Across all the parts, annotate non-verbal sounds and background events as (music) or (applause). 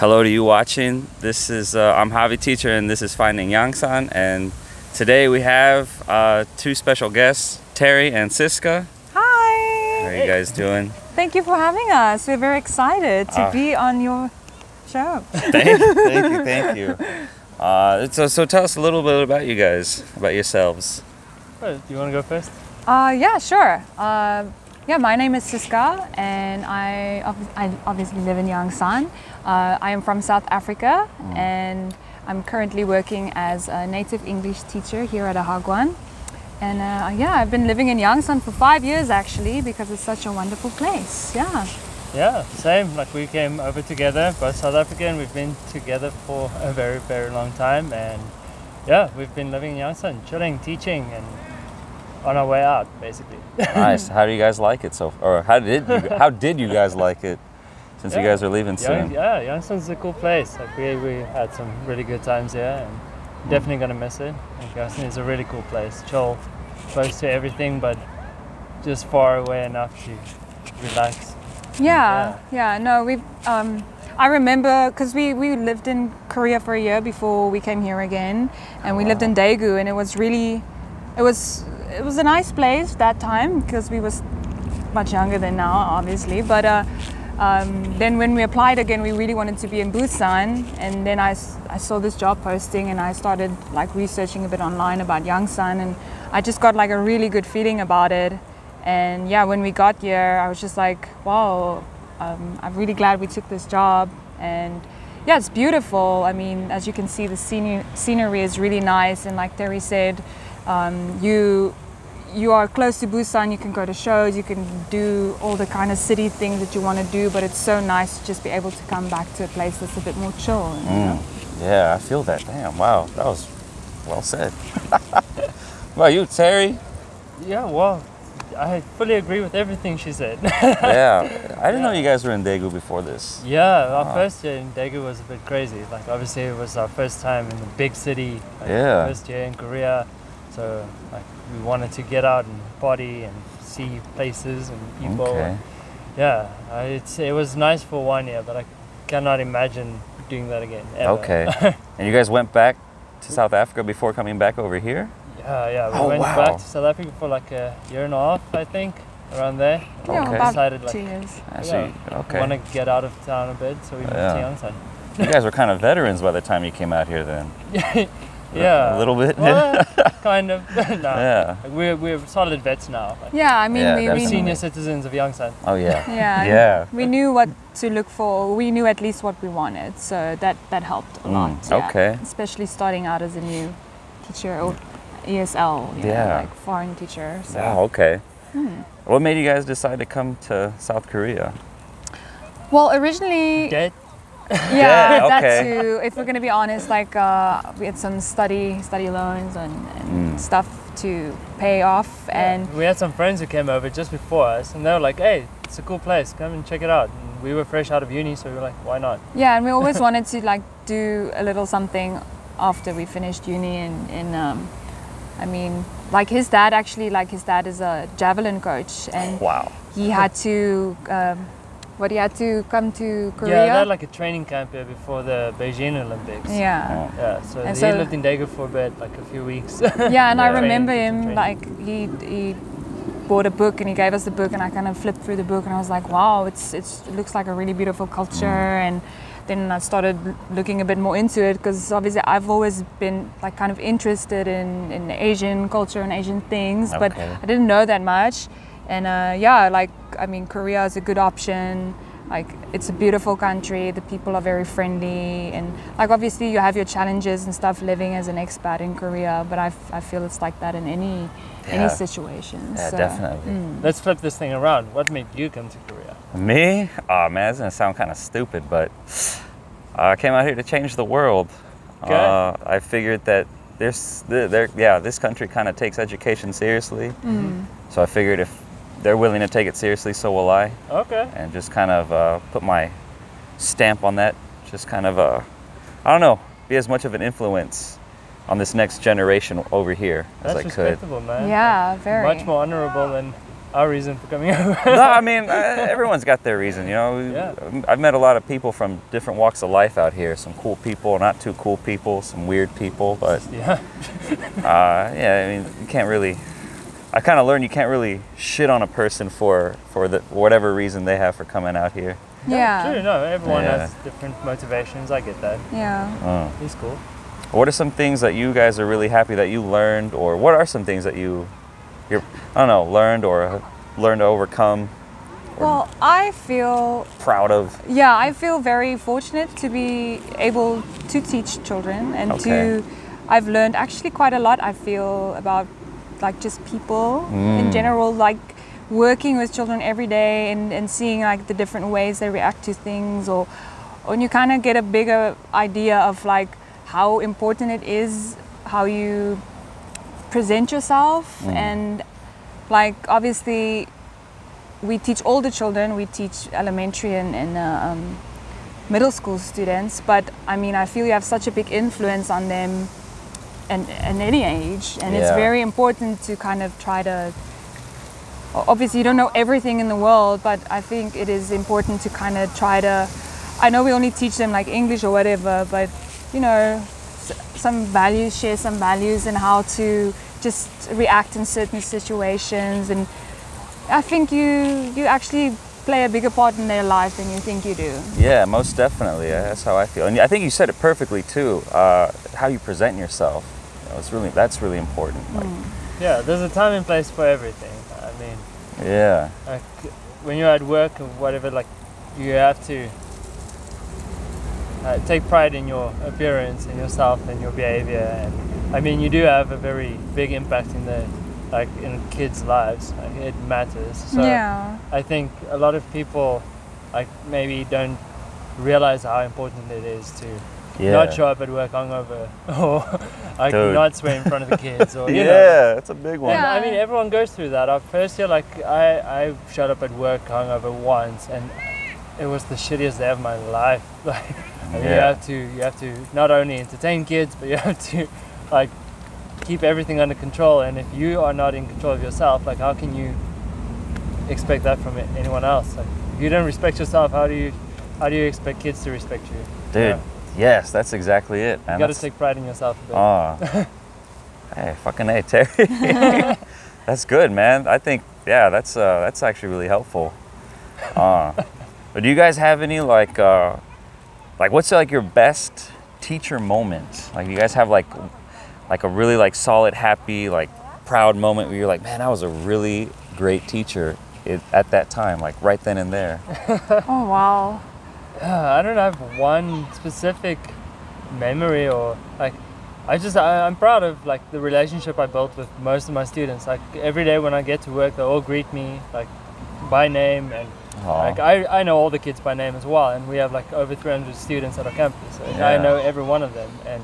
Hello to you watching. This is uh, I'm Javi Teacher, and this is Finding Yangsan. And today we have uh, two special guests, Terrie and Ciska. Hi. How are you guys doing? Thank you for having us. We're very excited to Ah. be on your show. (laughs) thank, you, thank you, thank you. Uh, so, so tell us a little bit about you guys, about yourselves. Do you want to go first? Uh, yeah, sure. Yeah, my name is Ciska, and I, I obviously live in Yangsan. Uh, I am from South Africa, and I'm currently working as a native English teacher here at a Hagwon. And uh, yeah, I've been living in Yangsan for five years actually because it's such a wonderful place. Yeah. Yeah, same. Like we came over together, both South African. We've been together for a very, very long time, and yeah, we've been living in Yangsan, chilling, teaching, and on our way out, basically. nice. How do you guys like it so? Or how did you, (laughs) how did you guys like it? Since you guys are leaving Young, soon. yeah, Yangsan's a cool place. Like we, we had some really good times here, and definitely gonna miss it. Like Yangsan is a really cool place. Chill, close to everything, but just far away enough to relax. Yeah, yeah. No, we. Um, I remember because we we lived in Korea for a year before we came here again, and we lived in Daegu, and it was really, it was it was a nice place that time because we was much younger than now, obviously. But uh, um, then when we applied again, we really wanted to be in Busan, and then I, I saw this job posting, and I started like researching a bit online about Yangsan, and I just got like a really good feeling about it. And yeah, when we got here, I was just like, wow, um, I'm really glad we took this job. And yeah, it's beautiful. I mean, as you can see, the scenery, scenery is really nice. And like Terrie said, um, you you are close to Busan. You can go to shows. You can do all the kind of city things that you want to do. But it's so nice to just be able to come back to a place that's a bit more chill. you know? Mm. Yeah, I feel that. Damn, wow, that was well said. (laughs) well, you, Terrie? Yeah, well, I fully agree with everything she said. (laughs) Yeah, I didn't know you guys were in Daegu before this. Yeah, our Wow. first year in Daegu was a bit crazy. Like obviously it was our first time in the big city. Like Yeah. First year in Korea, so like we wanted to get out and party and see places and people. Okay. Yeah, uh, it's it was nice for one year, but I cannot imagine doing that again. Ever. Okay. (laughs) and you guys went back to South Africa before coming back over here? yeah, yeah. We Oh, went wow. back to South Africa for like a year and a half, I think, around there. Yeah, Okay. about Decided, like, two years. I Yeah. see. Okay. Want to get out of town a bit, so we moved Yeah. to Yangsan. You guys (laughs) were kind of veterans by the time you came out here then. (laughs) yeah, A little bit? Well, (laughs) kind of. (laughs) no. Yeah. Like, we're, we're solid vets now. Like, Yeah, I mean, Yeah, we, we're definitely. senior citizens of Yangsan. Oh, yeah. (laughs) Yeah. Yeah. We knew what to look for. We knew at least what we wanted, so that that helped a lot. Mm, yeah. okay. Especially starting out as a new teacher or ESL, you know, Yeah. like foreign teacher. So. Wow, okay. Hmm. What made you guys decide to come to South Korea? Well, originally, Dead? (laughs) yeah, Yeah, that too. If we're gonna be honest, like uh, we had some study study loans and, and Mm. stuff to pay off, and we had some friends who came over just before us, and they were like, "Hey, it's a cool place. Come and check it out." And we were fresh out of uni, so we were like, "Why not?" Yeah, and we always (laughs) wanted to like do a little something after we finished uni and, and um, I mean, like his dad actually, like his dad is a javelin coach and Wow. he had to, um, what he had to come to Korea. Yeah, they had like a training camp here before the Beijing Olympics. yeah. Yeah, so And he so- lived in Daegu for a bit, like a few weeks. (laughs) Yeah, and I (laughs) remember him like he he bought a book and he gave us the book and I kind of flipped through the book and I was like, wow, it's it's it looks like a really beautiful culture mm. and then I started looking a bit more into it because obviously I've always been like kind of interested in, in Asian culture and Asian things, but I didn't know that much. And uh, yeah, like I mean, Korea is a good option. Like it's a beautiful country. The people are very friendly, and like obviously you have your challenges and stuff living as an expat in Korea. But I, f- I feel it's like that in any Yeah. any situation. Yeah, so, definitely. mm. Let's flip this thing around. What made you come to Korea? Me? Oh man, that's gonna sound kind of stupid, but I came out here to change the world. Okay. Uh, I figured that there's, there, yeah, this country kind of takes education seriously. Mm. So I figured if they're willing to take it seriously, so will I, Okay. and just kind of uh, put my stamp on that. Just kind of, uh, I don't know, be as much of an influence on this next generation over here That's as I could. respectable, man. Yeah, very. Much more honorable than our reason for coming (laughs) over. no, I mean uh, everyone's got their reason. You know, Yeah. I've met a lot of people from different walks of life out here. Some cool people, not too cool people, some weird people. But yeah, (laughs) uh, yeah, I mean, you can't really. I kind of learned you can't really shit on a person for for the whatever reason they have for coming out here. Yeah. true. No, everyone Yeah. has different motivations. I get that. Yeah. Uh, He's cool. what are some things that you guys are really happy that you learned, or what are some things that you, you're, I don't know, learned or learned to overcome, or Well, I feel proud of? Yeah, I feel very fortunate to be able to teach children and Okay. to I've learned actually quite a lot I feel about like just people in Mm. general like working with children every day and, and seeing like the different ways they react to things or when you kind of get a bigger idea of like how important it is how you present yourself Mm. and like obviously we teach older children we teach elementary and, and uh, um, middle school students but i mean i feel you have such a big influence on them and at any age and it's very important to kind of try to obviously you don't know everything in the world but i think it is important to kind of try to i know we only teach them like english or whatever but you know some values share some values and how to just react in certain situations and i think you you actually play a bigger part in their life than you think you do Yeah, most definitely. That's how I feel, and I think you said it perfectly too. Uh, how you present yourself, you know, it's really that's really important. Like, Yeah, there's a time and place for everything. I mean, Yeah, like when you're at work or whatever, like you have to uh, take pride in your appearance and yourself and your behavior. And I mean, you do have a very big impact in the like in kids' lives. Like, it matters. So yeah I think a lot of people like maybe don't realize how important it is to yeah. not show up at work hungover (laughs) or like Dude. not swear in front of the kids or (laughs) you know. yeah, that's a big one. And, I mean, everyone goes through that. Our first year, like I, I showed up at work hungover once, and it was the shittiest day of my life. (laughs) Like, I mean, you have to, you have to not only entertain kids, but you have to, like, keep everything under control. And if you are not in control of yourself, like, how can you expect that from anyone else? Like, if you don't respect yourself, how do you, how do you expect kids to respect you? Dude, Yeah. Yes, that's exactly it. You Man. got to take pride in yourself a bit. Ah. hey, fucking hey, Terrie. (laughs) that's good, man. I think yeah, that's uh, that's actually really helpful. Uh, but do you guys have any like uh, like what's like your best teacher moment? Like you guys have like like a really like solid, happy, like proud moment where you're like, man, I was a really great teacher it, at that time, like right then and there. (laughs) oh wow Uh, I don't have one specific memory or like I just I, I'm proud of like the relationship I built with most of my students. Like every day when I get to work, they all greet me like by name and Aw. like I, I know all the kids by name as well. And we have like over 300 students at our campus. So I know every one of them and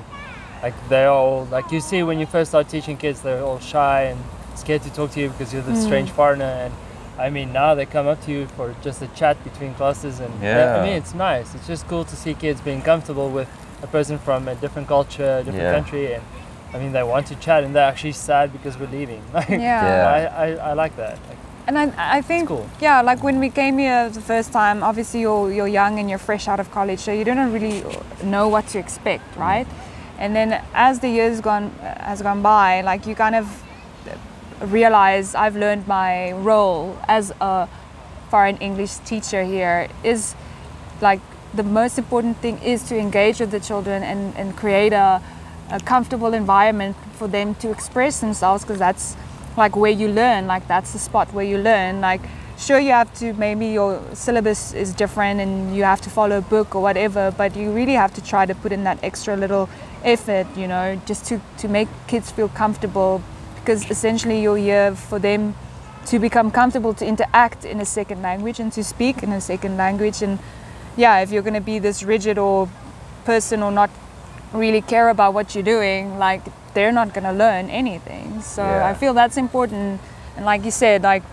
like they're all like you see when you first start teaching kids, they're all shy and scared to talk to you because you're the strange foreigner and. I mean, now they come up to you for just a chat between classes, and Yeah. I mean, it's nice. It's just cool to see kids being comfortable with a person from a different culture, a different Yeah. country, and I mean, they want to chat, and they're actually sad because we're leaving. (laughs) Like, Yeah. Yeah. I, I, I like that. Like, And I, I think, cool. yeah, like when we came here the first time, obviously you're, you're young and you're fresh out of college, so you don't really know what to expect, right? Mm. And then as the years gone has gone by, like you kind of realize I've learned my role as a foreign English teacher here is like the most important thing is to engage with the children and, and create a, a comfortable environment for them to express themselves because that's like where you learn like that's the spot where you learn. Like sure you have to maybe your syllabus is different and you have to follow a book or whatever but you really have to try to put in that extra little effort you know just to, to make kids feel comfortable because essentially you're here for them to become comfortable to interact in a second language and to speak in a second language. And yeah if you're going to be this rigid or person or not really care about what you're doing like they're not going to learn anything. So Yeah. i feel that's important. And like you said like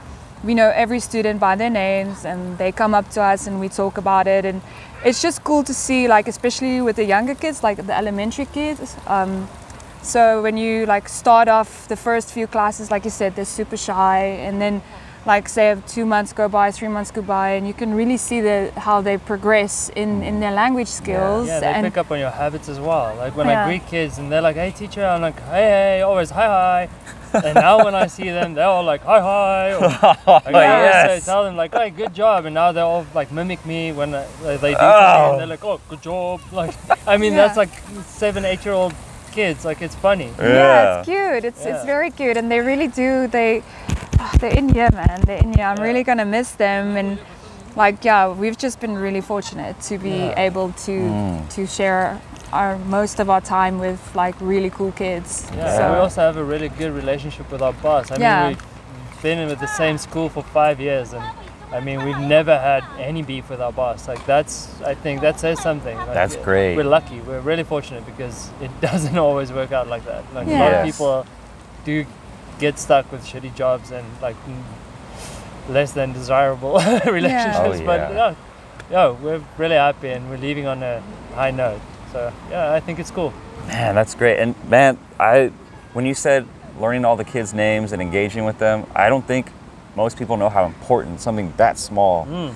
we know every student by their names and they come up to us and we talk about it. And it's just cool to see like especially with the younger kids like the elementary kids um, so when you like start off the first few classes like you said they're super shy and then like say two months go by, three months go by, and you can really see the how they progress in mm-hmm. in their language skills. Yeah, they and pick up on your habits as well. Like when Yeah. I greet kids and they're like, "Hey, teacher," I'm like, "Hey, hey," always "Hi, hi." and now when I see them, they're all like, "Hi, hi." Or, (laughs) like, I yes. say, tell them like, "Hey, good job," and now they all like mimic me when I, they they do Oh. something. And oh. they're like, "Oh, good job." Like, I mean, that's like seven, eight-year-old kids. Like, it's funny. yeah, it's cute. It's it's very cute, and they really do. They ah, they're in here, man. They're in here. I'm Yeah. really gonna miss them, and like yeah, we've just been really fortunate to be Yeah. able to Mm. to share our most of our time with like really cool kids. Yeah, So we also have a really good relationship with our boss. I Yeah. mean, we've been in with the same school for five years, and I mean, we've never had any beef with our boss. Like that's, I think that says something. Like, That's great. We're lucky. We're really fortunate because it (laughs) doesn't always work out like that. Like a lot of people do get stuck with shitty jobs and like less than desirable (laughs) relationships. Oh, But yeah. yeah, yeah, we're really happy and we're leaving on a high note. So yeah, I think it's cool. Man, that's great. And man, I when you said learning all the kids' names and engaging with them, I don't think most people know how important something that small Mm,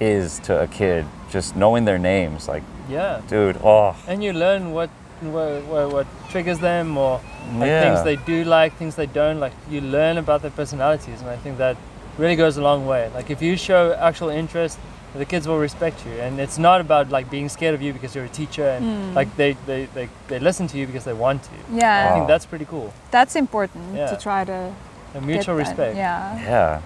is to a kid. Just knowing their names, like, yeah. dude, oh, and you learn what what, what, what triggers them or like Yeah. things they do like things they don't like you learn about their personalities and i think that really goes a long way like if you show actual interest the kids will respect you and it's not about like being scared of you because you're a teacher and like they, they, they, they listen to you because they want to yeah, Wow. think that's pretty cool that's important Yeah. to try to a get mutual that. respect Yeah. yeah.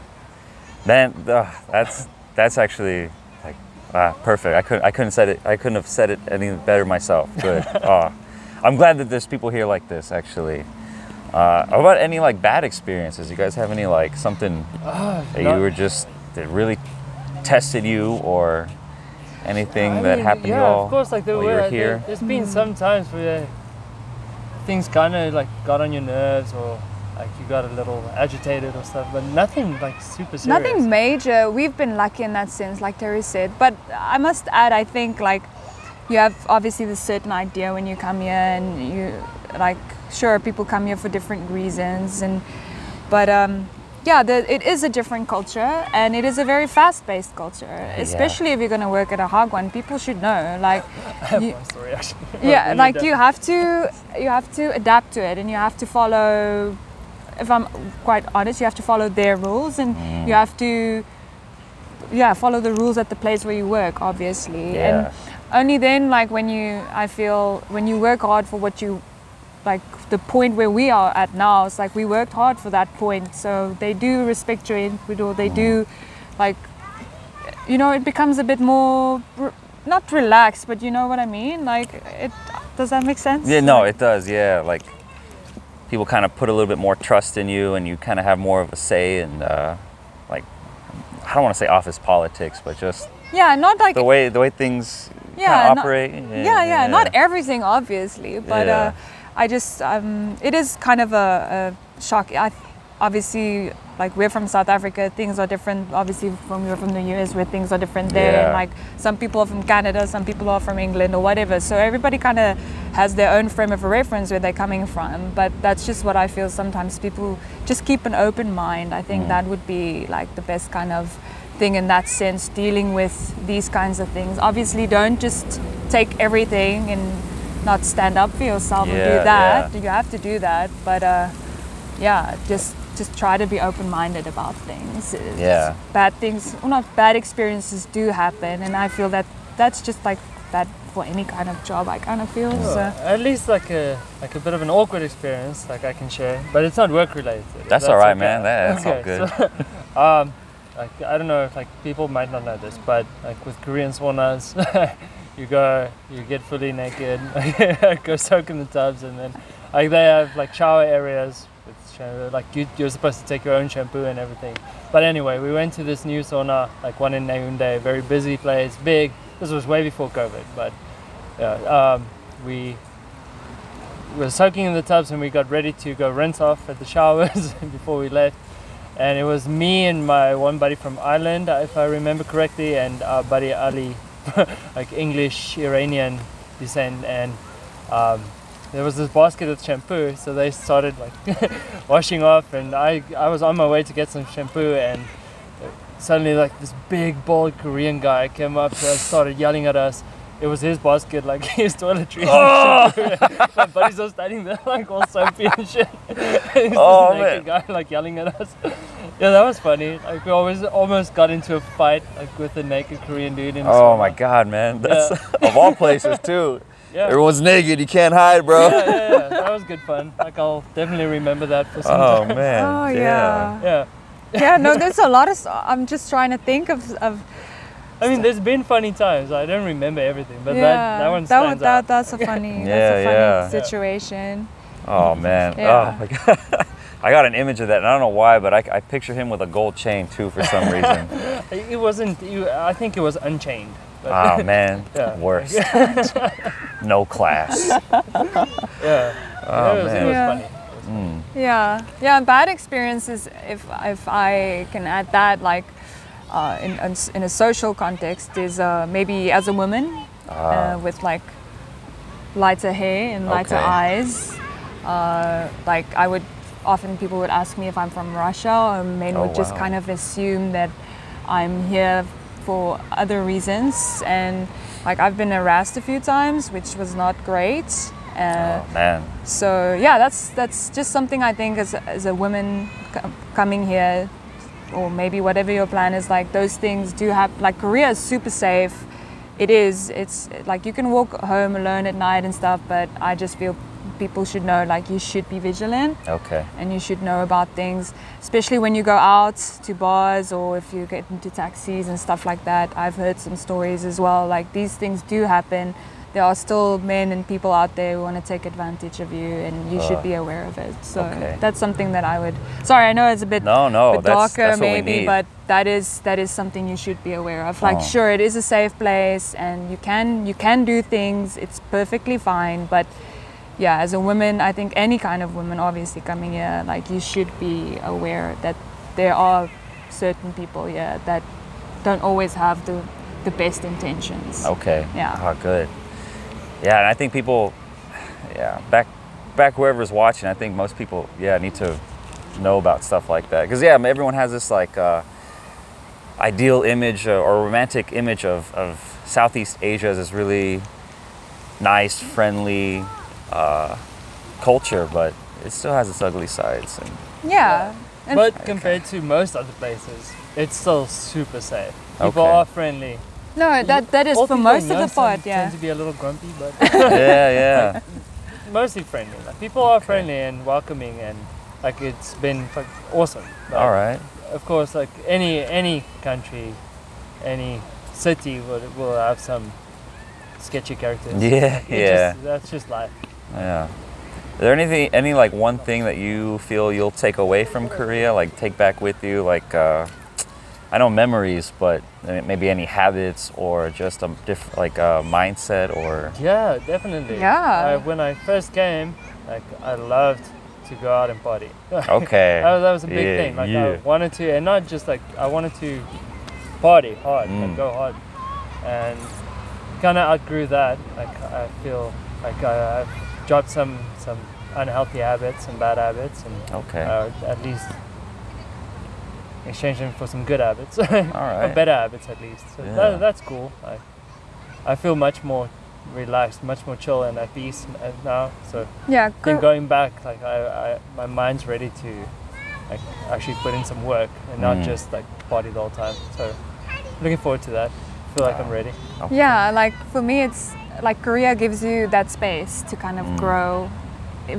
Man, ugh, that's that's actually like ah, perfect. I couldn't I couldn't said it I couldn't have said it any better myself. Good. oh, (laughs) I'm glad that there's people here like this actually. Uh, how about any like bad experiences? You guys have any like something Ah, that not- you were just that really tested you or anything I that mean, happened yeah, to y'all of course. Like there while you were, here? There, has been some times where things kind of like got on your nerves, or like you got a little agitated or stuff, but nothing like super serious. Nothing major. We've been lucky in that sense, like Terrie said. But I must add, I think like you have obviously this certain idea when you come here, and you like sure people come here for different reasons, and but um, yeah, the, it is a different culture, and it is a very fast-paced culture. Especially if you're going to work at a hagwon, people should know like. (laughs) I have you- one story actually. yeah (laughs) like you have to you have to adapt to it and you have to follow if i'm quite honest you have to follow their rules and Mm. you have to yeah follow the rules at the place where you work obviously Yeah. and only then like when you i feel when you work hard for what you like the point where we are at now it's like we worked hard for that point so they do respect your input or they do like you know it becomes a bit more not relaxed but you know what i mean like it does that make sense Yeah, no, it does. Yeah, like people kind of put a little bit more trust in you, and you kind of have more of a say, and uh, like I don't want to say office politics, but just yeah not like the way the way things Yeah, kind not- of operate. yeah, yeah, not everything obviously, but Yeah. uh, I just um, it is kind of a, a shock. I obviously like we're from South Africa, things are different. Obviously, from you're from the US, where things are different there. Yeah. And like some people are from Canada, some people are from England or whatever. So everybody kind of has their own frame of reference where they're coming from. But that's just what I feel. Sometimes people just keep an open mind. I think that would be like the best kind of thing in that sense dealing with these kinds of things obviously don't just take everything and not stand up for yourself Yeah, do that yeah. you have to do that but uh, yeah just just try to be open-minded about things It's- Yeah. bad things well not bad experiences do happen and i feel that that's just like that for any kind of job i kind of feel Oh, so at least like a like a bit of an awkward experience, like I can share, but it's not work related. if That's all right, okay. man. That- that's all good. so, (laughs) um, like I don't know, if, like people might not know this, but like with Korean saunas, (laughs) you go, you get fully naked, (laughs) go soak in the tubs, and then like they have like shower areas. Shampoo, like you, you're supposed to take your own shampoo and everything. But anyway, we went to this new sauna, like one in Haeundae, very busy place, big. This was way before COVID, but yeah, um, we were soaking in the tubs and we got ready to go rinse off at the showers (laughs) before we left. And it was me and my one buddy from Ireland, if I remember correctly, and our buddy Ali, (laughs) like English Iranian descent. And um, there was this basket of shampoo, so they started like (laughs) washing off, and I I was on my way to get some shampoo, and suddenly like this big bald Korean guy came up to us, started yelling at us. It was his basket, like (laughs) his toiletries. Oh! (laughs) and. My buddies were standing there like all soapy and shit. He's Oh, this naked guy like yelling at us. Yeah, that was funny. Like we always almost got into a fight like with a naked Korean dude in Oh my God, man! That's of all places too. Yeah. Everyone's naked. You can't hide, bro. yeah, yeah, yeah. That was good fun. Like I'll definitely remember that for some Oh time. man. Oh yeah. Yeah. Yeah, no, there's a lot of. I'm just trying to think of of I mean, there's been funny times. I don't remember everything, but yeah. that that one stands that out. that's a funny. Yeah, (laughs) that's a funny yeah. situation. Oh man. Yeah. Oh my God. (laughs) I got an image of that, and I don't know why, but I, I picture him with a gold chain too for some reason. (laughs) It wasn't. You, I think it was Unchained. But oh man, (laughs) Yeah. worse. (laughs) no class. yeah. Oh it was, man. It was Yeah. funny. Mm. Yeah, yeah. Bad experiences. If if I can add that, like uh, in in in a social context, is uh, maybe as a woman Ah. uh, with like lighter hair and lighter Okay. eyes. Uh, like I would often people would ask me if I'm from Russia, or men Oh, would just wow. kind of assume that I'm here for other reasons. And like I've been harassed a few times, which was not great. Uh, oh man. so yeah, that's that's just something I think as a, as a woman co- coming here, or maybe whatever your plan is, like those things do happen. Like Korea is super safe. It is. It's like you can walk home alone at night and stuff, but I just feel people should know like you should be vigilant Okay. and you should know about things, especially when you go out to bars or if you get into taxis and stuff like that. I've heard some stories as well. Like these things do happen. There are still men and people out there who want to take advantage of you, and you Uh, should be aware of it. So okay. that's something that I would. Sorry, I know it's a bit, No, no, bit that's- darker that's maybe, but that is that is something you should be aware of. Like, Oh. sure, it is a safe place, and you can you can do things. It's perfectly fine, but yeah, as a woman, I think any kind of woman, obviously coming here, like you should be aware that there are certain people here that don't always have the the best intentions. Okay. Yeah. Oh, good. Yeah, and I think people, yeah, back, back whoever's watching, I think most people, yeah, need to know about stuff like that. Because yeah, everyone has this like uh, ideal image uh, or romantic image of, of Southeast Asia as this really nice, friendly uh, culture, but it still has its ugly sides. And Yeah. And But compared to most other places, it's still super safe. People Okay. are friendly. no, that that is All for most of the part. Yeah. Tend to be a little grumpy, but (laughs) yeah, yeah. (laughs) mostly friendly. Like people are friendly and welcoming, and like it's been like, awesome. Like, All right. Of course, like any any country, any city will will have some sketchy characters. Yeah, it yeah. Just, that's just life. Yeah. Is there anything, any like one thing that you feel you'll take away from Korea, like take back with you, like uh, I know memories, but maybe any habits or just a different like a mindset or Yeah, definitely. Yeah. Uh, when I first came, like I loved to go out and party. (laughs) okay. that, was, that was a big Yeah, thing. Like yeah. I wanted to, and not just like I wanted to party hard, Mm. like go hard, and kind of outgrew that. Like I feel like I, I've dropped some some unhealthy habits and bad habits, and Okay. uh, at least exchange them for some good habits, (laughs) or better habits at least. So Yeah. that, that's cool. I I feel much more relaxed, much more chill and at peace now. So Yeah. I think Ko- going back, like I, I, my mind's ready to like actually put in some work and not Mm. just like party the whole time. So looking forward to that. Feel like I'm ready. Okay. Yeah, like for me, it's like Korea gives you that space to kind of Mm. grow,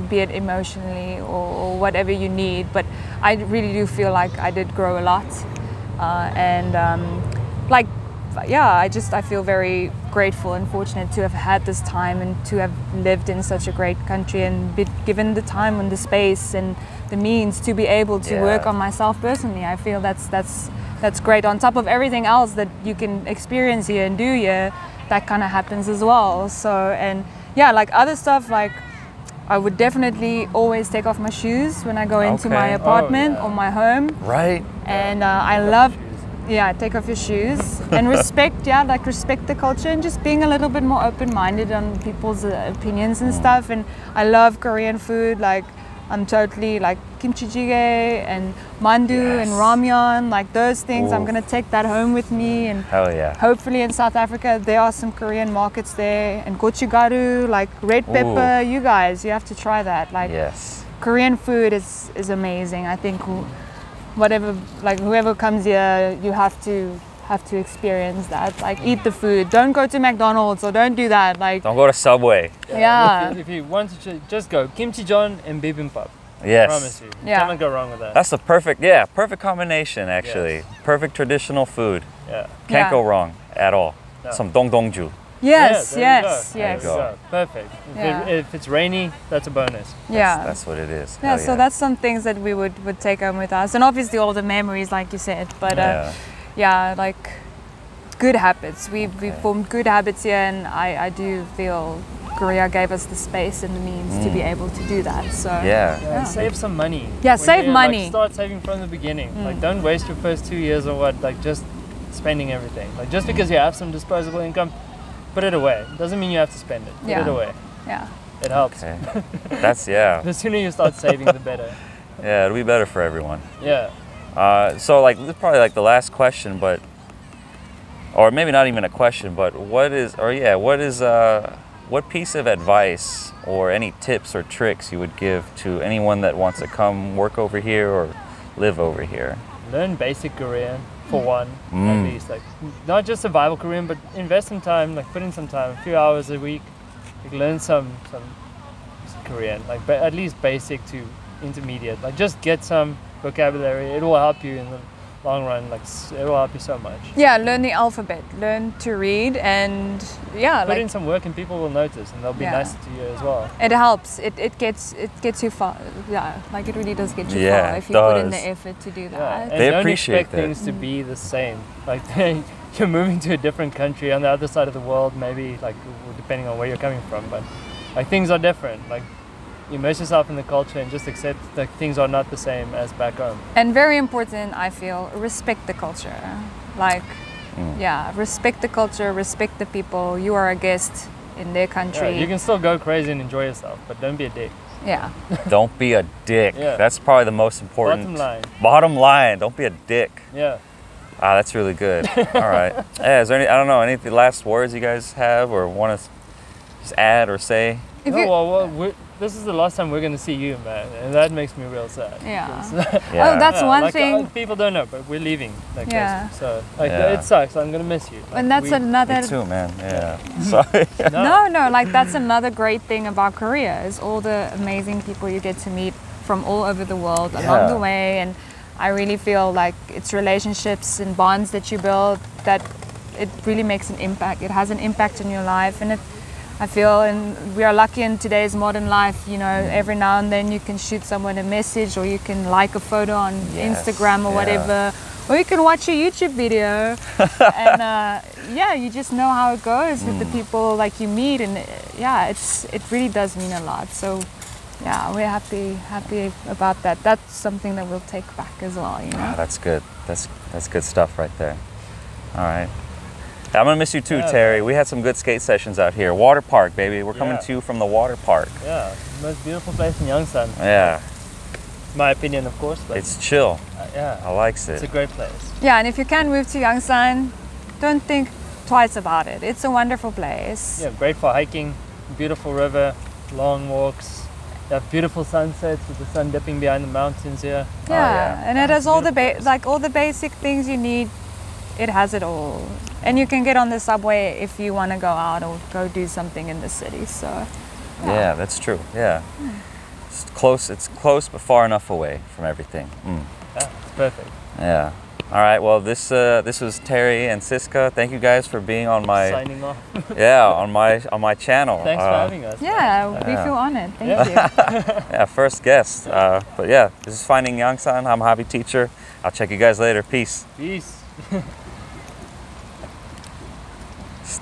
be it emotionally or, or whatever you need. But I really do feel like I did grow a lot, uh, and um, like yeah, I just I feel very grateful and fortunate to have had this time and to have lived in such a great country and be given the time and the space and the means to be able to work on myself personally. I feel that's that's that's great. On top of everything else that you can experience here and do here, that kind of happens as well. So and yeah, like other stuff like. I would definitely always take off my shoes when I go into my. Oh, apartment yeah. or my home Right. and uh, I love yeah take off your shoes (laughs) and respect yeah like respect the culture and just being a little bit more open-minded on people's uh, opinions and stuff and I love Korean food like I'm totally like kimchi jjigae and mandu and Yes. ramyeon, like those things. I'm gonna take that home with me and Hell yeah. hopefully in South Africa there are some Korean markets there and gochugaru, like red pepper. You guys, you have to try that. Like Yes. Korean food is is amazing. I think whatever like whoever comes here, you have to have to experience that. Like eat the food. Don't go to McDonald's or don't do that. Like Don't go to Subway. Yeah. If you, if you want to just go kimchi jeon and bibimbap. Yes. Promise you. You Yeah. cannot go wrong with that. That's the perfect, yeah, perfect combination actually. Yes. Perfect traditional food. yeah. Can't Yeah. go wrong at all. No. Some dongdongju. yes, Yeah, there yes, yes. Go. Perfect. If, Yeah. it, if it's rainy, that's a bonus. Yeah. That's what it is. yeah, Hell so that's some things that we would, would take home with us, and obviously all the memories, like you said. But uh, yeah. yeah, like good habits. We we formed good habits here, and I, I do feel Korea gave us the space and the means to be able to do that. So Yeah. Yeah, Yeah. and save some money. Yeah, save you, money. Like, start saving from the beginning. Mm. Like, don't waste your first two years or what, like, just spending everything. Like, just because you have some disposable income, put it away. Doesn't mean you have to spend it. Put Yeah. it away. yeah, It helps. Okay. (laughs) That's yeah. The sooner you start saving, the better. (laughs) Yeah, it'll be better for everyone. Yeah. Uh, so like this is probably like the last question, but or maybe not even a question, but what is or yeah, what is uh what piece of advice or any tips or tricks you would give to anyone that wants to come work over here or live over here? Learn basic Korean for one, Mm. at least. Like, not just survival Korean, but invest some time. Like, put in some time, a few hours a week. Like, learn some some Korean. Like, at least basic to intermediate. Like, just get some vocabulary. It will help you in the long run. Like, it will help you so much. yeah. Learn the alphabet. Learn to read, and yeah, Put like in some work, and people will notice, and they'll be Yeah. nice to you as well. it helps. It, it gets it gets you far. Yeah, like it really does get you Yeah, far if you put in the effort to do Yeah, that. and They don't appreciate expect that. things to be the same. Like they, (laughs) you're moving to a different country on the other side of the world, maybe like depending on where you're coming from, but like things are different. Like immerse yourself in the culture and just accept that things are not the same as back home. And very important, I feel, respect the culture. Like, Mm. yeah, respect the culture, respect the people. You are a guest in their Yeah, country. you can still go crazy and enjoy yourself, but don't be a dick. yeah. (laughs) Don't be a dick. Yeah. That's probably the most important. Bottom line, Bottom line, don't be a dick. yeah. Ah, that's really good. (laughs) All right. Yeah, is there any I don't know, any last words you guys have or want to just add or say? If no, well, well we this is the last time we're gonna see you, man, and that makes me real sad. Yeah. (laughs) 'Cause- Yeah. (laughs) Oh, that's Yeah, one like, thing. uh, people don't know, but we're leaving. Like Yeah. this. So like Yeah. it sucks. I'm gonna miss you. Like, and that's we- another. Me too, man. Yeah. Sorry. (laughs) No, no, like that's another great thing about Korea is all the amazing people you get to meet from all over the world Yeah. along the way. And I really feel like it's relationships and bonds that you build that it really makes an impact. It has an impact in your life, and it. I feel, and we are lucky in today's modern life. You know, every now and then you can shoot someone a message, or you can like a photo on Yes, Instagram or yeah. whatever, or you can watch a YouTube video (laughs) and uh, yeah, you just know how it goes with the Mm. people like you meet, and yeah, it's it really does mean a lot. So yeah, we're happy happy about that. That's something that we'll take back as well. You Ah, know. that's good. That's that's good stuff right there. All right. I'm gonna miss you too, Yeah. Terrie. We had some good skate sessions out here. Water park, baby. We're coming Yeah. to you from the water park. Yeah, most beautiful place in Yangsan. Yeah, My opinion, of course, but it's chill. uh, yeah, I likes it. it's a great place. Yeah, and if you can move to Yangsan, don't think twice about it. It's a wonderful place. Yeah, great for hiking. Beautiful river, long walks. You have beautiful sunsets with the sun dipping behind the mountains here. Yeah, yeah. and it has all the ba- like all the basic things you need. It has it all, and you can get on the subway if you want to go out or go do something in the city. So Yeah, that's true. Yeah. It's close. It's close, but far enough away from everything. Mm. Yeah, it's perfect. Yeah. All right. Well, this uh, this was Terrie and Ciska. Thank you guys for being on my Signing off. (laughs) yeah on my on my channel. Thanks for Uh, having us. yeah, we feel honored. Thank Yeah. you. (laughs) Yeah, first guest. Uh, but yeah, this is Finding Yangsan. I'm a hobby teacher. I'll check you guys later. Peace. Peace. (laughs)